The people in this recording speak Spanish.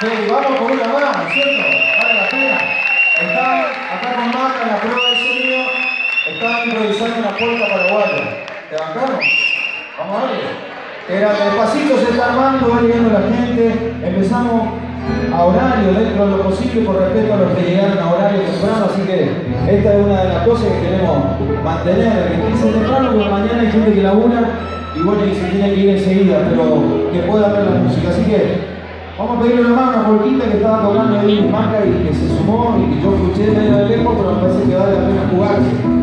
Sí, vamos con una más, ¿cierto? Vale la pena. Están acá con Maca en la prueba de sonido, están improvisando una puerta paraguaya. ¿Te bancaron? Vamos a ver. Era, despacito se está armando, va llegando la gente. Empezamos a horario dentro de lo posible con respecto a los que llegaron a horario temprano, así que esta es una de las cosas que queremos mantener, que empiece temprano, porque mañana hay gente que labura y bueno, y se tiene que ir enseguida, pero que pueda ver la música. Así que Vamos a pedirle una mano a Polquita que estaba tocando ahí en marca y que se sumó y que yo escuché medio de lejos, pero me parece que vale la pena jugarse. Con.